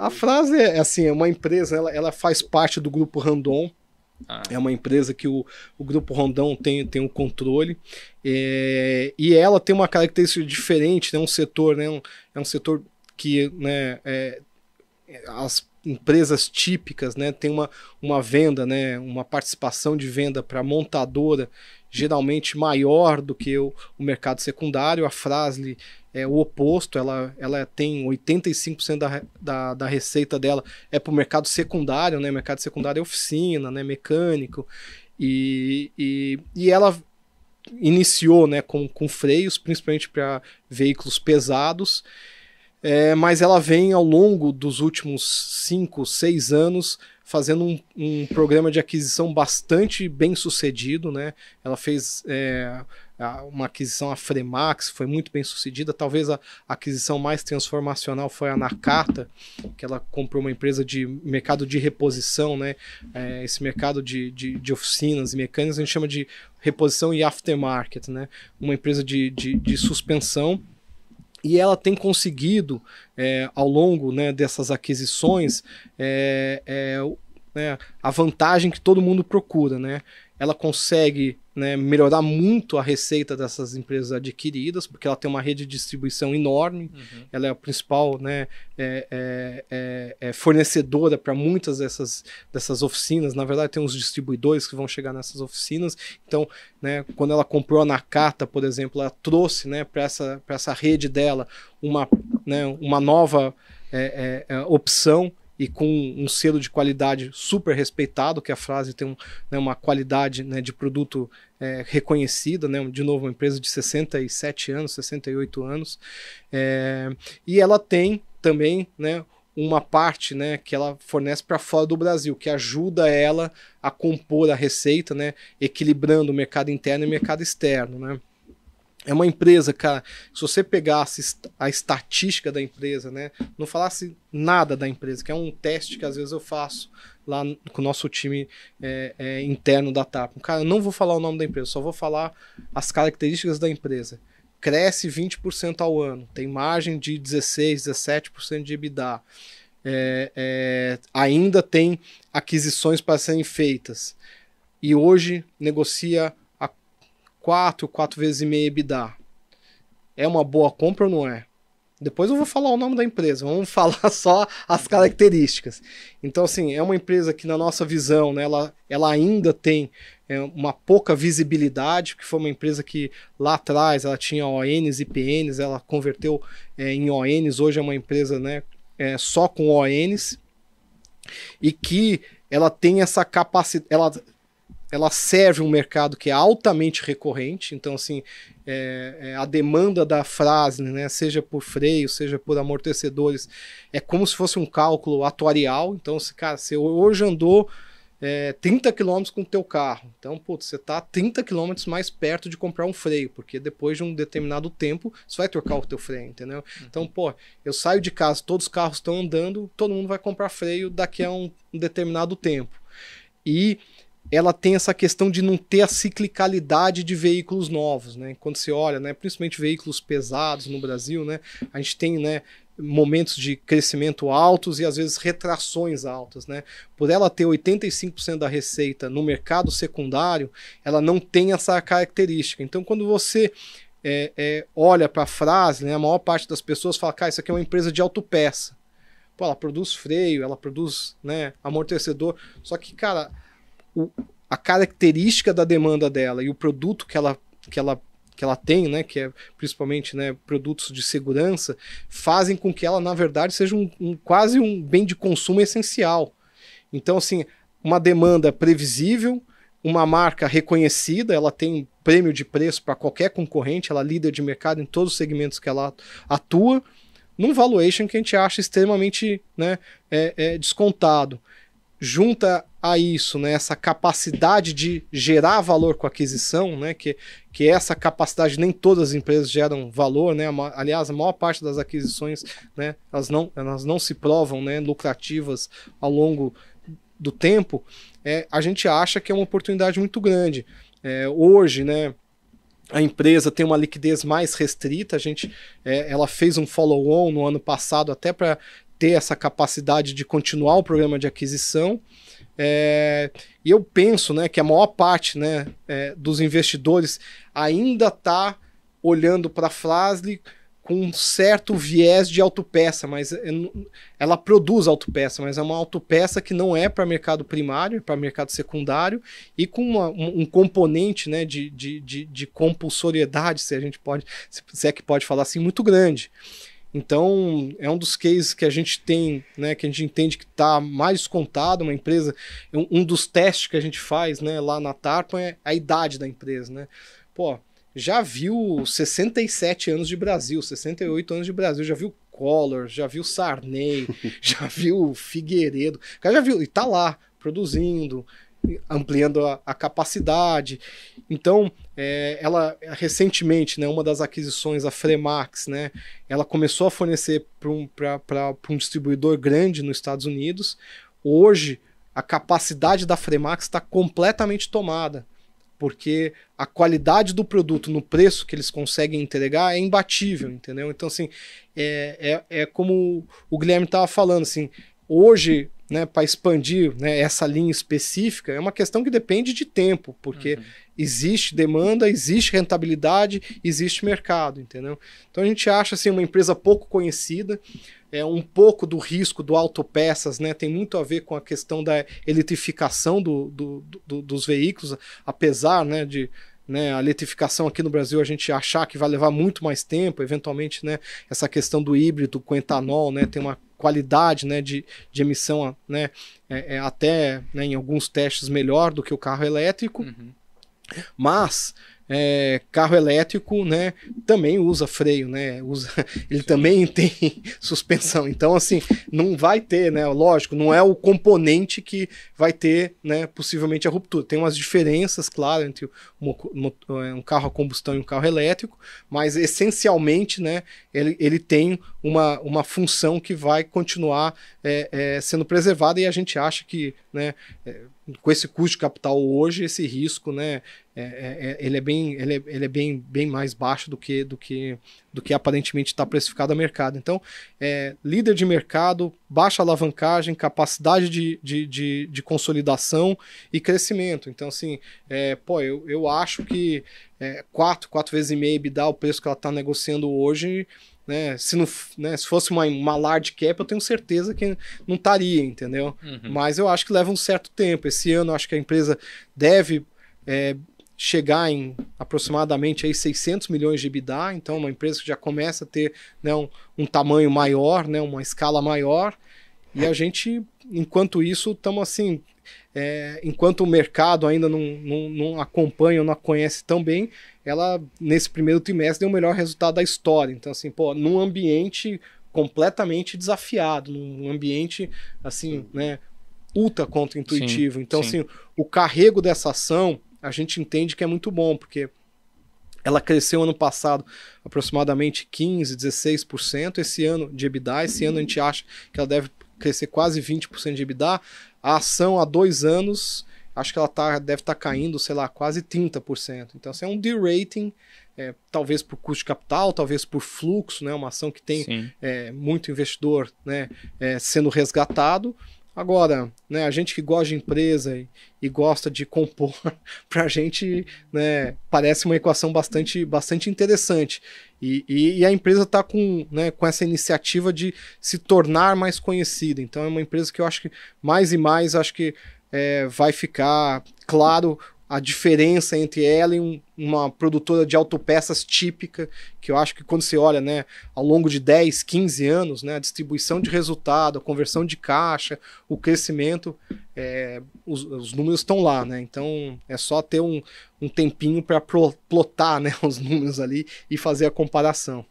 A frase é assim, é uma empresa, ela, ela faz parte do grupo Randon. Ah. É uma empresa que o, o grupo Rondon tem, tem um controle é, e ela tem uma característica diferente, né? Um setor, né? Um, é um setor que, né? É, as empresas típicas, né? Tem uma, uma venda, né? Uma participação de venda para montadora geralmente maior do que o, o mercado secundário. A Frasle é o oposto, ela, ela tem 85% da, da, da receita dela é para o mercado secundário, né? Mercado secundário é oficina, né? Mecânico. E, e, e ela iniciou né, com, com freios, principalmente para veículos pesados. É, mas ela vem ao longo dos últimos 5, 6 anos fazendo um, um, programa de aquisição bastante bem sucedido, né? Ela fez é, uma aquisição a Fremax, foi muito bem sucedida. Talvez a aquisição mais transformacional foi a Nakata, que ela comprou uma empresa de mercado de reposição, né? É, esse mercado de, de, de, oficinas e mecânicas a gente chama de reposição e aftermarket, né? Uma empresa de, de, de suspensão e ela tem conseguido, é, ao longo né, dessas aquisições, é, é, né, a vantagem que todo mundo procura. Né? Ela consegue né, melhorar muito a receita dessas empresas adquiridas, porque ela tem uma rede de distribuição enorme, uhum. ela é a principal né, é, é, é, é fornecedora para muitas dessas, dessas oficinas. Na verdade, tem uns distribuidores que vão chegar nessas oficinas. Então, né, quando ela comprou a Nakata, por exemplo, ela trouxe né, para essa, essa rede dela uma, né, uma nova é, é, opção e com um selo de qualidade super respeitado, que a frase tem um, né, uma qualidade né, de produto é, reconhecida, né, de novo, uma empresa de 67 anos, 68 anos, é, e ela tem também né, uma parte né, que ela fornece para fora do Brasil, que ajuda ela a compor a receita, né, equilibrando o mercado interno e o mercado externo. Né. É uma empresa, cara, se você pegasse a estatística da empresa, né, não falasse nada da empresa, que é um teste que às vezes eu faço lá com o nosso time é, é, interno da TAP. Cara, eu não vou falar o nome da empresa, só vou falar as características da empresa. Cresce 20% ao ano, tem margem de 16, 17% de EBITDA. É, é, ainda tem aquisições para serem feitas. E hoje negocia 4, 4 vezes e meia EBITDA. É uma boa compra ou não é? Depois eu vou falar o nome da empresa, vamos falar só as características. Então, assim, é uma empresa que, na nossa visão, né, ela, ela ainda tem é, uma pouca visibilidade, que foi uma empresa que lá atrás ela tinha ONs e PNs, ela converteu é, em ONs, hoje é uma empresa né, é, só com ONs, e que ela tem essa capacidade, ela ela serve um mercado que é altamente recorrente, então assim é, é, a demanda da frase, né, seja por freio, seja por amortecedores, é como se fosse um cálculo atuarial. Então, se cara, você hoje andou é, 30 km com o teu carro, então putz, você está 30 km mais perto de comprar um freio, porque depois de um determinado tempo você vai trocar o teu freio, entendeu? Uhum. Então, pô, eu saio de casa, todos os carros estão andando, todo mundo vai comprar freio daqui a um, um determinado tempo. E ela tem essa questão de não ter a ciclicalidade de veículos novos, né? Quando você olha, né, principalmente veículos pesados no Brasil, né, a gente tem, né, momentos de crescimento altos e às vezes retrações altas, né? Por ela ter 85% da receita no mercado secundário, ela não tem essa característica. Então, quando você é, é, olha para a frase, né, a maior parte das pessoas fala, cara, isso aqui é uma empresa de autopeça. Pô, ela produz freio, ela produz né, amortecedor. Só que, cara, o, a característica da demanda dela e o produto que ela, que ela, que ela tem, né, que é principalmente né, produtos de segurança, fazem com que ela, na verdade, seja um, um quase um bem de consumo essencial. Então, assim, uma demanda previsível, uma marca reconhecida, ela tem prêmio de preço para qualquer concorrente, ela é líder de mercado em todos os segmentos que ela atua, num valuation que a gente acha extremamente né, é, é descontado junta a isso, né, essa capacidade de gerar valor com aquisição, né, que, que essa capacidade nem todas as empresas geram valor, né, aliás, a maior parte das aquisições, né, elas não, elas não se provam, né, lucrativas ao longo do tempo, é, a gente acha que é uma oportunidade muito grande. É, hoje, né, a empresa tem uma liquidez mais restrita, a gente, é, ela fez um follow-on no ano passado até para ter essa capacidade de continuar o programa de aquisição. É, e eu penso né, que a maior parte né, é, dos investidores ainda está olhando para a Flasli com um certo viés de autopeça, mas é, ela produz autopeça, mas é uma autopeça que não é para mercado primário, é para mercado secundário e com uma, um, um, componente né, de, de, de, de, compulsoriedade, se a gente pode, se é que pode falar assim, muito grande. Então, é um dos cases que a gente tem, né, que a gente entende que está mais contado, uma empresa, um, um, dos testes que a gente faz, né, lá na Tarpa é a idade da empresa, né? Pô, já viu 67 anos de Brasil, 68 anos de Brasil, já viu Collor, já viu Sarney, já viu Figueiredo, o cara já viu, e tá lá, produzindo, ampliando a, a capacidade. Então, é, ela recentemente, né, uma das aquisições, a Fremax, né, ela começou a fornecer para um, um distribuidor grande nos Estados Unidos. Hoje, a capacidade da Fremax está completamente tomada, porque a qualidade do produto no preço que eles conseguem entregar é imbatível, entendeu? Então, assim, é, é, é como o Guilherme estava falando, assim, hoje né, para expandir né, essa linha específica é uma questão que depende de tempo, porque uhum. existe demanda, existe rentabilidade, existe mercado, entendeu? Então a gente acha assim uma empresa pouco conhecida, é um pouco do risco do autopeças, né, tem muito a ver com a questão da eletrificação do, do, do, dos veículos, apesar né, de né, a eletrificação aqui no Brasil a gente achar que vai levar muito mais tempo, eventualmente, né, essa questão do híbrido com etanol, né, tem uma qualidade né, de, de emissão né, é, é até né, em alguns testes melhor do que o carro elétrico. Uhum. Mas é, carro elétrico, né, também usa freio, né, usa, ele Sim. também tem suspensão. Então, assim, não vai ter, né, lógico, não é o componente que vai ter, né, possivelmente a ruptura. Tem umas diferenças, claro, entre um, é, um carro a combustão e um carro elétrico, mas essencialmente, né, ele, ele tem uma, uma função que vai continuar é, é, sendo preservada e a gente acha que, né, é, com esse custo de capital hoje, esse risco, né, é, é, é, ele é bem, ele é, ele é bem, bem mais baixo do que, do que, do que aparentemente está precificado a mercado. Então, é, líder de mercado, baixa alavancagem, capacidade de, de, de, de consolidação e crescimento. Então, assim, pô, eu, eu acho que é, quatro, quatro vezes e meio dá o preço que ela está negociando hoje. Né, se, não, né, se fosse uma, uma large cap, eu tenho certeza que não estaria, entendeu? Uhum. Mas eu acho que leva um certo tempo. Esse ano, eu acho que a empresa deve é, chegar em aproximadamente aí 600 milhões de EBITDA, então uma empresa que já começa a ter né, um, um tamanho maior, né, uma escala maior, e a gente, enquanto isso, estamos assim, é, enquanto o mercado ainda não, não, não acompanha ou não conhece tão bem, ela, nesse primeiro trimestre, deu o melhor resultado da história. Então, assim, pô, num ambiente completamente desafiado, num ambiente, assim, né, ultra contra-intuitivo. Então, sim. assim, o carrego dessa ação a gente entende que é muito bom, porque ela cresceu ano passado aproximadamente 15, 16% esse ano de EBITDA. Esse ano a gente acha que ela deve crescer quase 20% de EBITDA. A ação há dois anos, acho que ela tá, deve estar tá caindo, sei lá, quase 30%. Então, assim, é um de-rating, é, talvez por custo de capital, talvez por fluxo, né? Uma ação que tem é, muito investidor né, é, sendo resgatado. Agora, né, a gente que gosta de empresa e, e gosta de compor, para a gente né, parece uma equação bastante, bastante interessante. E, e, e a empresa está com, né, com essa iniciativa de se tornar mais conhecida. Então é uma empresa que eu acho que mais e mais acho que é, vai ficar claro a diferença entre ela e um, uma produtora de autopeças típica, que eu acho que quando você olha, né, ao longo de 10, 15 anos, né, a distribuição de resultado, a conversão de caixa, o crescimento, é, os, os, números estão lá, né, então é só ter um, um tempinho para plotar, né, os números ali e fazer a comparação.